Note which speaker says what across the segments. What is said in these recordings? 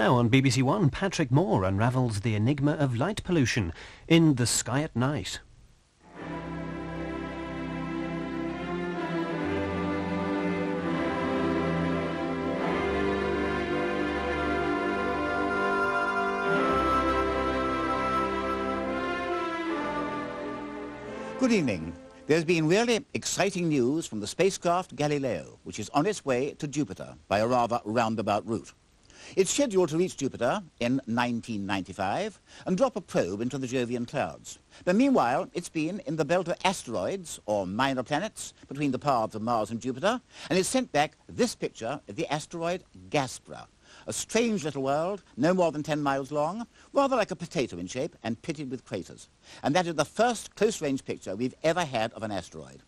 Speaker 1: Now on BBC One, Patrick Moore unravels the enigma of light pollution in The Sky at Night.
Speaker 2: Good evening. There's been really exciting news from the spacecraft Galileo, which is on its way to Jupiter by a rather roundabout route. It's scheduled to reach Jupiter in 1995 and drop a probe into the Jovian clouds. But meanwhile, it's been in the belt of asteroids, or minor planets, between the paths of Mars and Jupiter, and it's sent back this picture of the asteroid Gaspra, a strange little world, no more than 10 miles long, rather like a potato in shape and pitted with craters. And that is the first close-range picture we've ever had of an asteroid.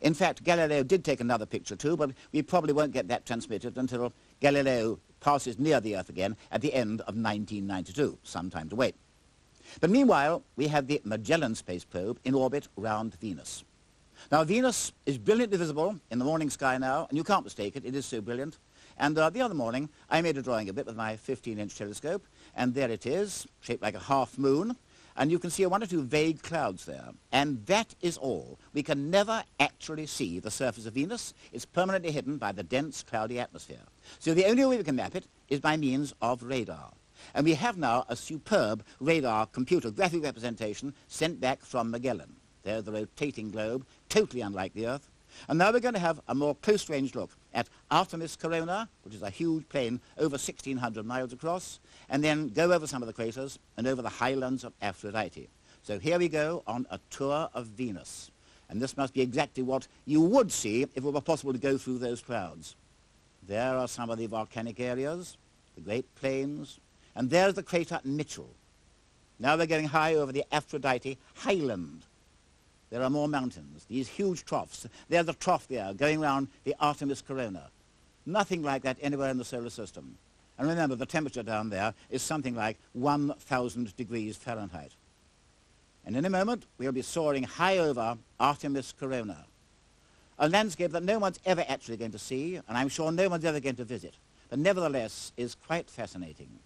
Speaker 2: In fact, Galileo did take another picture too, but we probably won't get that transmitted until Galileo passes near the Earth again at the end of 1992, some time to wait. But meanwhile, we have the Magellan space probe in orbit round Venus. Now, Venus is brilliantly visible in the morning sky now, and you can't mistake it, it is so brilliant. And uh, the other morning, I made a drawing of it with my 15-inch telescope, and there it is, shaped like a half moon, and you can see one or two vague clouds there. And that is all. We can never actually see the surface of Venus. It's permanently hidden by the dense, cloudy atmosphere. So the only way we can map it is by means of radar. And we have now a superb radar computer graphic representation sent back from Magellan. There's the rotating globe, totally unlike the Earth. And now we're going to have a more close-range look at Artemis Corona, which is a huge plain over 1,600 miles across, and then go over some of the craters and over the highlands of Aphrodite. So here we go on a tour of Venus. And this must be exactly what you would see if it were possible to go through those clouds. There are some of the volcanic areas, the Great Plains, and there's the crater Mitchell. Now we're going high over the Aphrodite highland, there are more mountains, these huge troughs. There's a trough there going round the Artemis corona. Nothing like that anywhere in the solar system. And remember, the temperature down there is something like 1,000 degrees Fahrenheit. And in a moment, we'll be soaring high over Artemis Corona, a landscape that no one's ever actually going to see, and I'm sure no one's ever going to visit, but nevertheless is quite fascinating.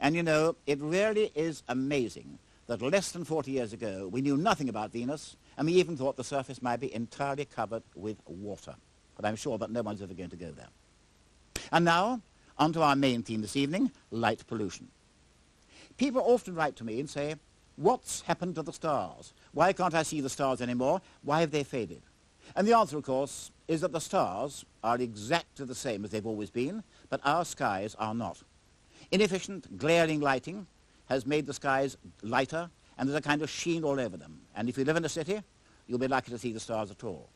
Speaker 2: And you know, it really is amazing that less than 40 years ago, we knew nothing about Venus, and we even thought the surface might be entirely covered with water. But I'm sure that no one's ever going to go there. And now, on to our main theme this evening, light pollution. People often write to me and say, what's happened to the stars? Why can't I see the stars anymore? Why have they faded? And the answer, of course, is that the stars are exactly the same as they've always been, but our skies are not. Inefficient, glaring lighting has made the skies lighter and there's a kind of sheen all over them. And if you live in a city, you'll be lucky to see the stars at all.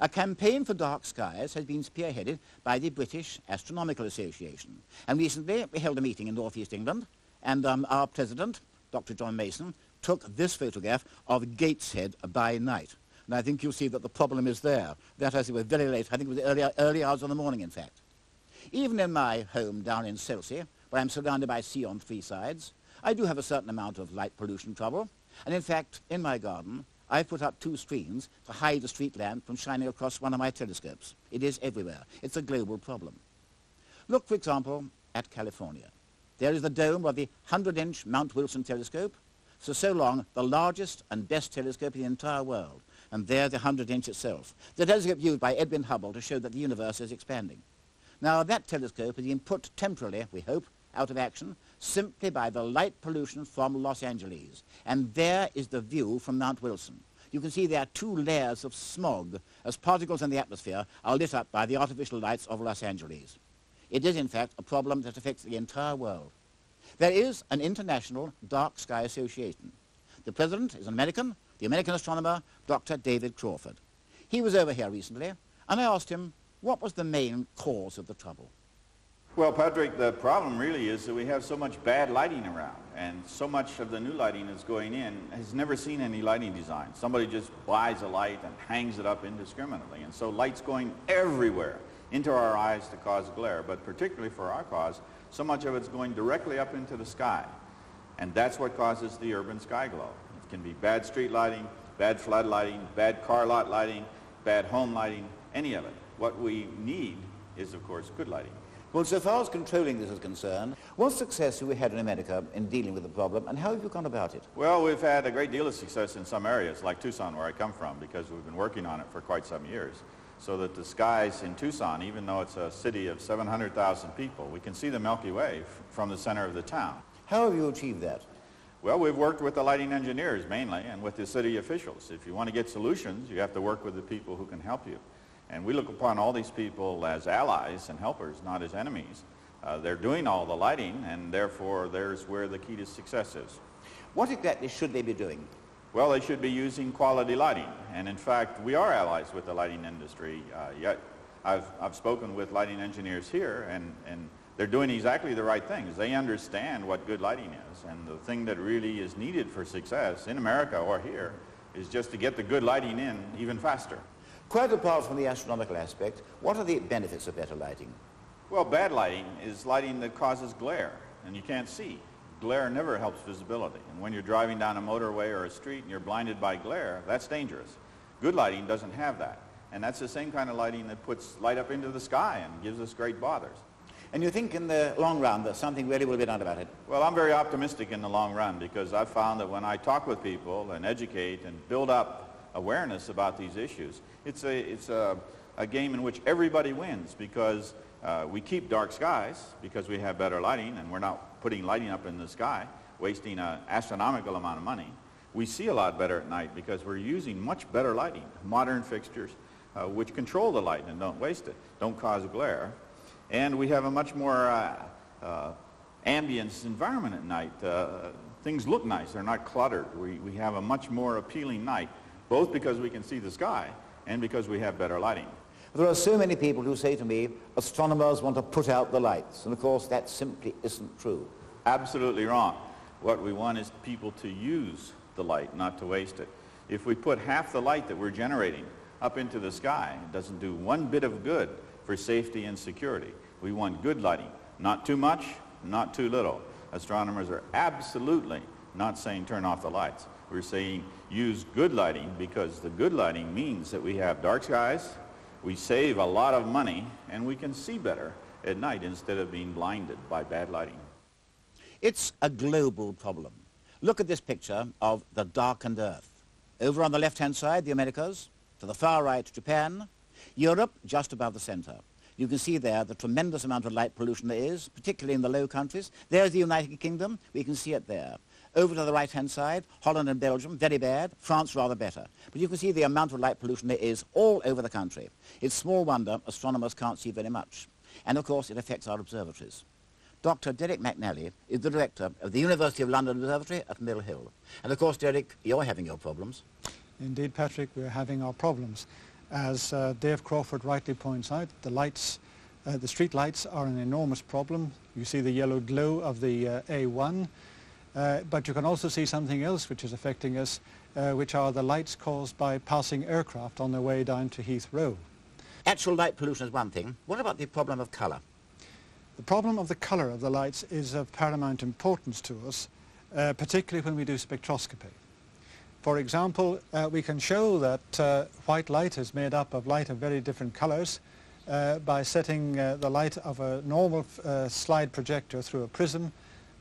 Speaker 2: A campaign for dark skies has been spearheaded by the British Astronomical Association. And recently we held a meeting in northeast England, and um, our president, Dr. John Mason, took this photograph of Gateshead by night. And I think you'll see that the problem is there. That as it was very late, I think it was early, early hours of the morning, in fact. Even in my home down in Selsey, where I'm surrounded by sea on three sides, I do have a certain amount of light pollution trouble. And in fact, in my garden, I've put up two screens to hide the street lamp from shining across one of my telescopes. It is everywhere. It's a global problem. Look, for example, at California. There is the dome of the 100-inch Mount Wilson telescope, for so long the largest and best telescope in the entire world. And there the 100-inch itself. The telescope used by Edwin Hubble to show that the universe is expanding. Now, that telescope has been put temporarily, we hope, out of action simply by the light pollution from Los Angeles. And there is the view from Mount Wilson. You can see there are two layers of smog as particles in the atmosphere are lit up by the artificial lights of Los Angeles. It is, in fact, a problem that affects the entire world. There is an international dark sky association. The president is an American, the American astronomer, Dr. David Crawford. He was over here recently, and I asked him what was the main cause of the trouble.
Speaker 3: Well, Patrick, the problem really is that we have so much bad lighting around, and so much of the new lighting that's going in has never seen any lighting design. Somebody just buys a light and hangs it up indiscriminately, and so light's going everywhere into our eyes to cause glare, but particularly for our cause, so much of it's going directly up into the sky, and that's what causes the urban sky glow. It can be bad street lighting, bad flood lighting, bad car lot lighting, bad home lighting, any of it. What we need is, of course, good lighting.
Speaker 2: Well, so far as controlling this is concerned, what success have we had in America in dealing with the problem, and how have you gone about it?
Speaker 3: Well, we've had a great deal of success in some areas, like Tucson, where I come from, because we've been working on it for quite some years. So that the skies in Tucson, even though it's a city of 700,000 people, we can see the Milky Way from the center of the town.
Speaker 2: How have you achieved that?
Speaker 3: Well, we've worked with the lighting engineers mainly and with the city officials. If you want to get solutions, you have to work with the people who can help you. And we look upon all these people as allies and helpers, not as enemies. Uh, they're doing all the lighting, and therefore there's where the key to success is.
Speaker 2: What exactly should they be doing?
Speaker 3: Well, they should be using quality lighting. And in fact, we are allies with the lighting industry. Uh, yet I've, I've spoken with lighting engineers here, and, and they're doing exactly the right things. They understand what good lighting is. And the thing that really is needed for success in America or here is just to get the good lighting in even faster.
Speaker 2: Quite apart from the astronomical aspect, what are the benefits of better lighting?
Speaker 3: Well, bad lighting is lighting that causes glare, and you can't see. Glare never helps visibility. And when you're driving down a motorway or a street and you're blinded by glare, that's dangerous. Good lighting doesn't have that. And that's the same kind of lighting that puts light up into the sky and gives us great bothers.
Speaker 2: And you think in the long run that something really will be done about it?
Speaker 3: Well, I'm very optimistic in the long run because I've found that when I talk with people and educate and build up awareness about these issues, it's a, it's a, a game in which everybody wins because uh, we keep dark skies because we have better lighting and we're not putting lighting up in the sky, wasting an astronomical amount of money. We see a lot better at night because we're using much better lighting, modern fixtures, uh, which control the light and don't waste it, don't cause glare. And we have a much more uh, uh, ambience environment at night. Uh, things look nice. They're not cluttered. We, we have a much more appealing night, both because we can see the sky and because we have better lighting.
Speaker 2: There are so many people who say to me, astronomers want to put out the lights. And of course, that simply isn't true.
Speaker 3: Absolutely wrong. What we want is people to use the light, not to waste it. If we put half the light that we're generating up into the sky, it doesn't do one bit of good for safety and security. We want good lighting, not too much, not too little. Astronomers are absolutely not saying turn off the lights. We're saying use good lighting because the good lighting means that we have dark skies, we save a lot of money, and we can see better at night instead of being blinded by bad lighting.
Speaker 2: It's a global problem. Look at this picture of the darkened Earth. Over on the left-hand side, the Americas. To the far right, Japan. Europe, just above the center. You can see there the tremendous amount of light pollution there is, particularly in the low countries. There's the United Kingdom. We can see it there. Over to the right-hand side, Holland and Belgium, very bad. France, rather better. But you can see the amount of light pollution there is all over the country. It's small wonder astronomers can't see very much. And, of course, it affects our observatories. Dr. Derek McNally is the director of the University of London Observatory at Mill Hill. And, of course, Derek, you're having your problems.
Speaker 4: Indeed, Patrick, we're having our problems. As uh, Dave Crawford rightly points out, the lights, uh, the street lights are an enormous problem. You see the yellow glow of the uh, A1, uh, but you can also see something else which is affecting us, uh, which are the lights caused by passing aircraft on their way down to Heathrow.
Speaker 2: Actual light pollution is one thing. What about the problem of colour?
Speaker 4: The problem of the colour of the lights is of paramount importance to us, uh, particularly when we do spectroscopy. For example, uh, we can show that uh, white light is made up of light of very different colours uh, by setting uh, the light of a normal uh, slide projector through a prism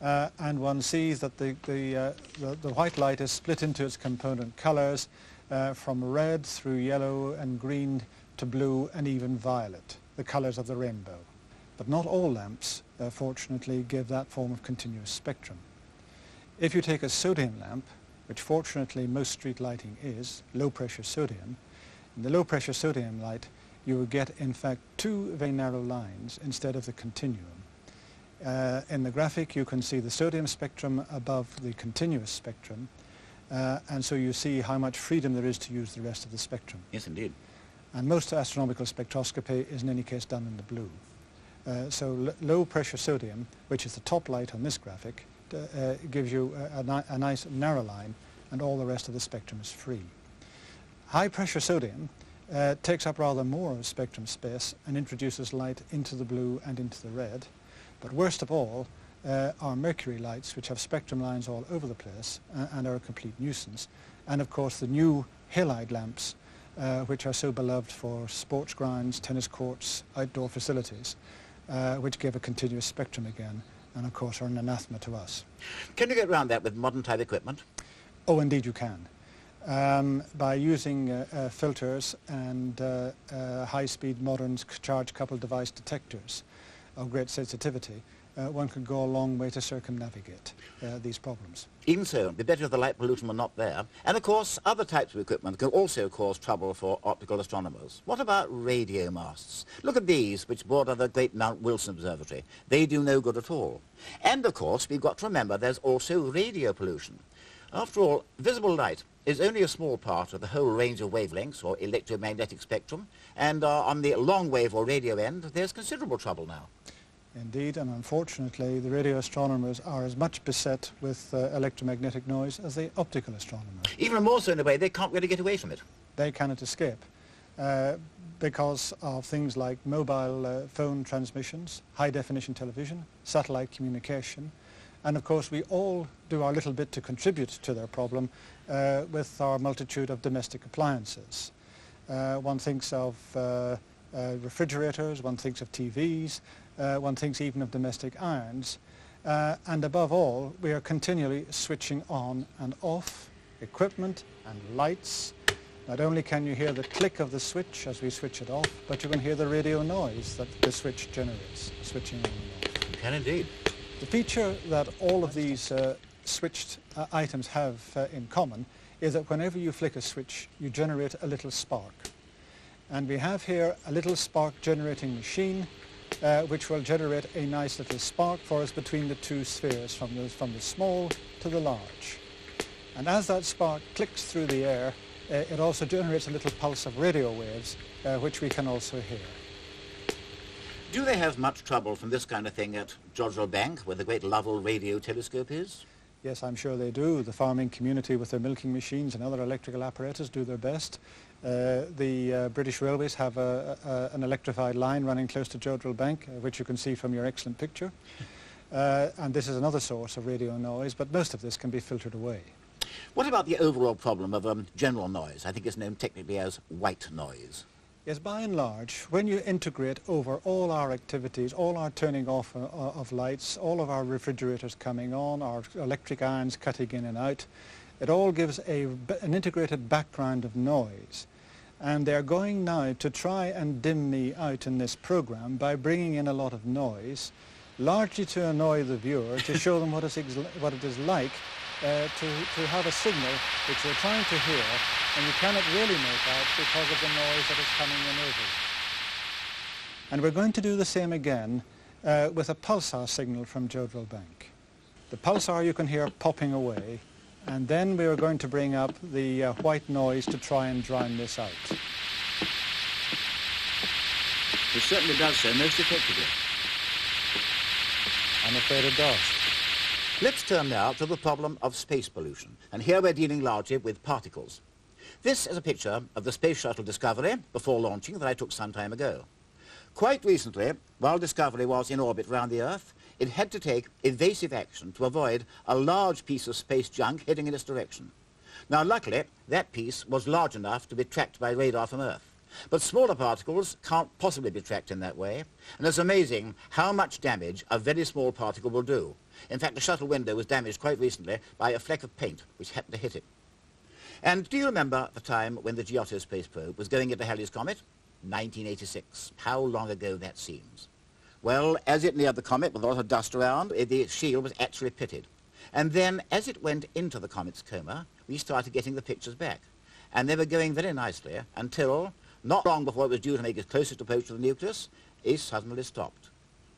Speaker 4: uh, and one sees that the, the, uh, the, the, white light is split into its component colours uh, from red through yellow and green to blue and even violet, the colours of the rainbow. But not all lamps, uh, fortunately, give that form of continuous spectrum. If you take a sodium lamp, which fortunately most street lighting is, low pressure sodium. In the low pressure sodium light you will get in fact two very narrow lines instead of the continuum. Uh, in the graphic you can see the sodium spectrum above the continuous spectrum uh, and so you see how much freedom there is to use the rest of the spectrum.
Speaker 2: Yes indeed.
Speaker 4: And most astronomical spectroscopy is in any case done in the blue. Uh, so low pressure sodium, which is the top light on this graphic, uh, gives you a, a, a, nice narrow line and all the rest of the spectrum is free. High pressure sodium uh, takes up rather more of spectrum space and introduces light into the blue and into the red. But worst of all uh, are mercury lights which have spectrum lines all over the place uh, and are a complete nuisance. And of course the new halide lamps uh, which are so beloved for sports grounds, tennis courts, outdoor facilities. uh, which give a continuous spectrum again, and of course are an anathema to us.
Speaker 2: Can you get around that with modern type equipment?
Speaker 4: Oh, indeed you can. Um, by using uh, uh, filters and uh, uh high-speed modern charge-coupled device detectors of great sensitivity, uh, one could go a long way to circumnavigate uh, these problems.
Speaker 2: Even so, the better if the light pollution were not there. And of course, other types of equipment can also cause trouble for optical astronomers. What about radio masts? Look at these, which border the great Mount Wilson Observatory. They do no good at all. And of course, we've got to remember there's also radio pollution. After all, visible light is only a small part of the whole range of wavelengths or electromagnetic spectrum, and uh, on the long wave or radio end, there's considerable trouble now.
Speaker 4: Indeed, and unfortunately, the radio astronomers are as much beset with uh, electromagnetic noise as the optical astronomers.
Speaker 2: Even more so in a way, they can't really get away from it.
Speaker 4: They cannot escape uh, because of things like mobile uh, phone transmissions, high-definition television, satellite communication, and of course we all do our little bit to contribute to their problem uh, with our multitude of domestic appliances. Uh, one thinks of uh, refrigerators, one thinks of TVs, uh, one thinks even of domestic irons. Uh, and above all, we are continually switching on and off equipment and lights. Not only can you hear the click of the switch as we switch it off, but you can hear the radio noise that the switch generates, switching on and off.
Speaker 2: You can indeed.
Speaker 4: The feature that all of these uh, switched uh, items have uh, in common is that whenever you flick a switch, you generate a little spark. And we have here a little spark generating machine uh, which will generate a nice little spark for us between the two spheres, from the, from the small to the large. And as that spark clicks through the air, uh, it also generates a little pulse of radio waves, uh, which we can also hear.
Speaker 2: Do they have much trouble from this kind of thing at Jodrell Bank, where the great Lovell radio telescope is?
Speaker 4: Yes, I'm sure they do. The farming community with their milking machines and other electrical apparatus do their best. Uh, the uh, British Railways have a, a, an electrified line running close to Jodrell Bank, uh, which you can see from your excellent picture. Uh, and this is another source of radio noise, but most of this can be filtered away.
Speaker 2: What about the overall problem of um, general noise? I think it's known technically as white noise.
Speaker 4: Yes, by and large, when you integrate over all our activities, all our turning off uh, of lights, all of our refrigerators coming on, our electric irons cutting in and out, it all gives a, an integrated background of noise. And they're going now to try and dim me out in this program by bringing in a lot of noise, largely to annoy the viewer, to show them what, what it is like uh, to, to have a signal which you're trying to hear and you cannot really make out because of the noise that is coming in over. And we're going to do the same again uh, with a pulsar signal from Jodrell Bank. The pulsar you can hear popping away and then we are going to bring up the uh, white noise to try and drown this out.
Speaker 2: It certainly does so most effectively.
Speaker 4: I'm afraid it does.
Speaker 2: Let's turn now to the problem of space pollution, and here we're dealing largely with particles. This is a picture of the Space Shuttle Discovery before launching that I took some time ago. Quite recently, while Discovery was in orbit around the Earth, it had to take evasive action to avoid a large piece of space junk heading in its direction. Now, luckily, that piece was large enough to be tracked by radar from Earth. But smaller particles can't possibly be tracked in that way, and it's amazing how much damage a very small particle will do. In fact, the shuttle window was damaged quite recently by a fleck of paint which happened to hit it. And do you remember the time when the Giotto space probe was going into Halley's Comet? 1986. How long ago that seems. Well, as it neared the comet with a lot of dust around, eh, the shield was actually pitted. And then, as it went into the comet's coma, we started getting the pictures back. And they were going very nicely until, not long before it was due to make its closest approach to the nucleus, it suddenly stopped.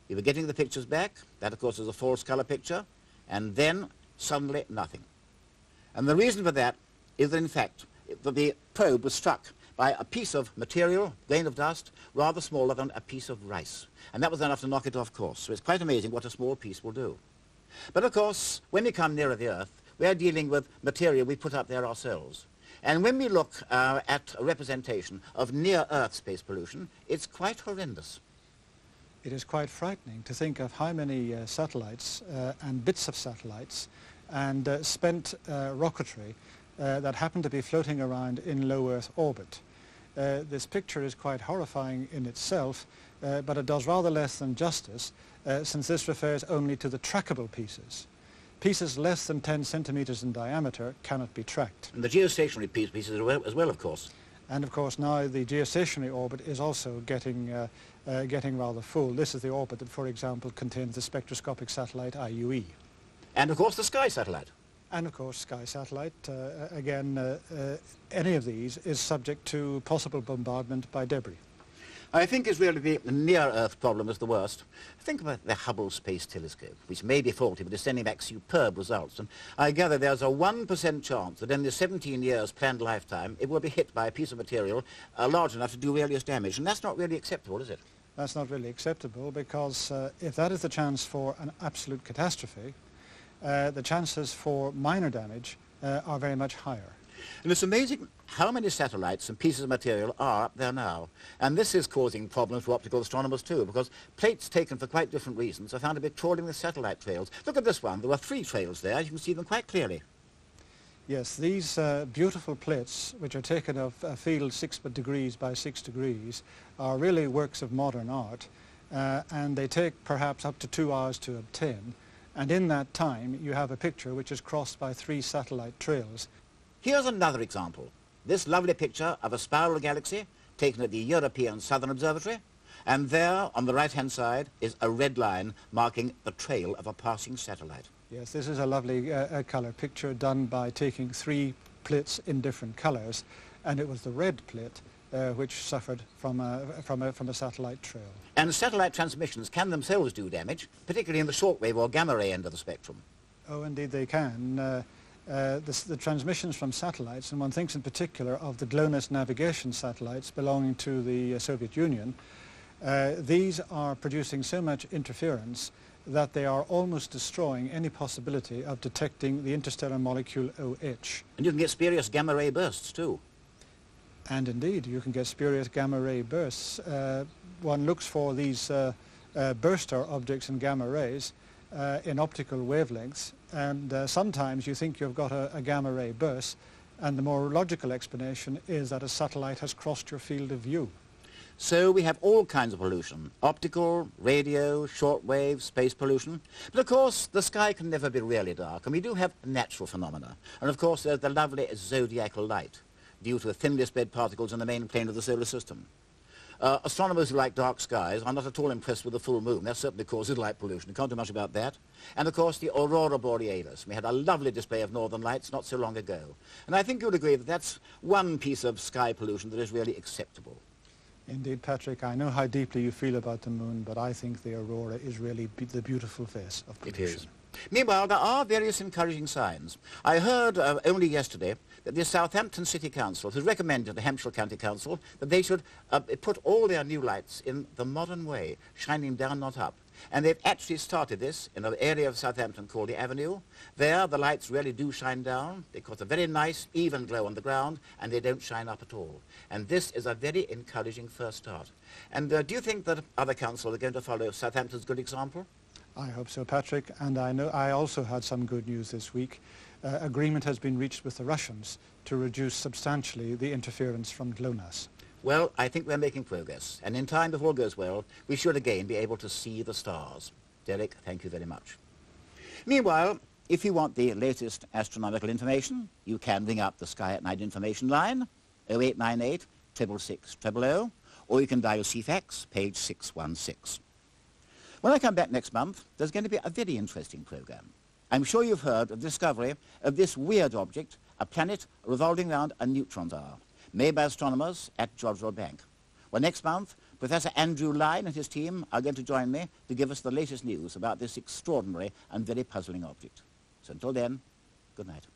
Speaker 2: We were getting the pictures back. That, of course, is a false color picture. And then, suddenly, nothing. And the reason for that is that, in fact, that the probe was struck by a piece of material, grain of dust, rather smaller than a piece of rice. And that was enough to knock it off course. So it's quite amazing what a small piece will do. But of course, when we come nearer the Earth, we are dealing with material we put up there ourselves. And when we look uh, at a representation of near-Earth space pollution, it's quite horrendous.
Speaker 4: It is quite frightening to think of how many uh, satellites uh, and bits of satellites and uh, spent uh, rocketry uh, that happen to be floating around in low Earth orbit. this picture is quite horrifying in itself but it does rather less than justice since this refers only to the trackable pieces. Pieces less than 10 centimetres in diameter cannot be tracked.
Speaker 2: And the geostationary piece, pieces as well, of course.
Speaker 4: And of course now the geostationary orbit is also getting, uh, uh, getting rather full. This is the orbit that, for example, contains the spectroscopic satellite IUE.
Speaker 2: And of course the Sky satellite.
Speaker 4: And of course Sky satellite. Uh, again, uh, uh, any of these is subject to possible bombardment by debris.
Speaker 2: I think is really the near-Earth problem is the worst. Think about the Hubble Space Telescope, which may be faulty, but is sending back superb results. And I gather there's a 1% chance that in the 17 years planned lifetime, it will be hit by a piece of material uh, large enough to do serious damage. And that's not really acceptable, is it?
Speaker 4: That's not really acceptable because uh, if that is the chance for an absolute catastrophe, uh, the chances for minor damage uh, are very much higher.
Speaker 2: And it's amazing how many satellites and pieces of material are up there now. And this is causing problems for optical astronomers too, because plates taken for quite different reasons are found to be trawling the satellite trails. Look at this one. There were three trails there. You can see them quite clearly.
Speaker 4: Yes, these uh, beautiful plates, which are taken of a field six degrees by six degrees, are really works of modern art, uh, and they take perhaps up to two hours to obtain. And in that time, you have a picture which is crossed by three satellite trails.
Speaker 2: Here's another example. This lovely picture of a spiral galaxy taken at the European Southern Observatory. And there, on the right-hand side, is a red line marking the trail of a passing satellite.
Speaker 4: Yes, this is a lovely uh, colour picture done by taking three plits in different colours. And it was the red plit uh, which suffered from a, from, a, from a satellite trail.
Speaker 2: And satellite transmissions can themselves do damage, particularly in the shortwave or gamma ray end of the spectrum.
Speaker 4: Oh, indeed they can. Uh, uh, the, the, transmissions from satellites, and one thinks in particular of the GLONASS navigation satellites belonging to the uh, Soviet Union, uh, these are producing so much interference that they are almost destroying any possibility of detecting the interstellar molecule OH.
Speaker 2: And you can get spurious gamma ray bursts too.
Speaker 4: And indeed, you can get spurious gamma ray bursts. Uh, one looks for these uh, uh, burster objects in gamma rays uh, in optical wavelengths, and uh, sometimes you think you've got a, a gamma ray burst, and the more logical explanation is that a satellite has crossed your field of view.
Speaker 2: So we have all kinds of pollution, optical, radio, shortwave, space pollution. But of course, the sky can never be really dark, and we do have natural phenomena. And of course, there's the lovely zodiacal light due to the thinly spread particles in the main plane of the solar system. Uh, astronomers who like dark skies are not at all impressed with the full moon. That certainly causes light pollution. You can't do much about that. And of course, the aurora borealis. We had a lovely display of northern lights not so long ago. And I think you'll agree that that's one piece of sky pollution that is really acceptable.
Speaker 4: Indeed, Patrick, I know how deeply you feel about the moon, but I think the aurora is really be the beautiful face of pollution.
Speaker 2: It is. Meanwhile, there are various encouraging signs. I heard uh, only yesterday that the Southampton City Council has recommended the Hampshire County Council that they should uh, put all their new lights in the modern way, shining down, not up. And they've actually started this in an area of Southampton called the Avenue. There, the lights really do shine down. They cause a very nice, even glow on the ground, and they don't shine up at all. And this is a very encouraging first start. And uh, do you think that other councils are going to follow Southampton's good example?
Speaker 4: I hope so, Patrick. And I know I also had some good news this week. Uh, agreement has been reached with the Russians to reduce substantially the interference from GLONASS.
Speaker 2: Well, I think we're making progress. And in time, if all goes well, we should again be able to see the stars. Derek, thank you very much. Meanwhile, if you want the latest astronomical information, you can ring up the Sky at Night information line, 0898 666 000, or you can dial Ceefax, page 616. When I come back next month, there's going to be a very interesting program. I'm sure you've heard of the discovery of this weird object, a planet revolving around a neutron star, made by astronomers at Jodrell Bank. Well, next month, Professor Andrew Lyne and his team are going to join me to give us the latest news about this extraordinary and very puzzling object. So until then, good night.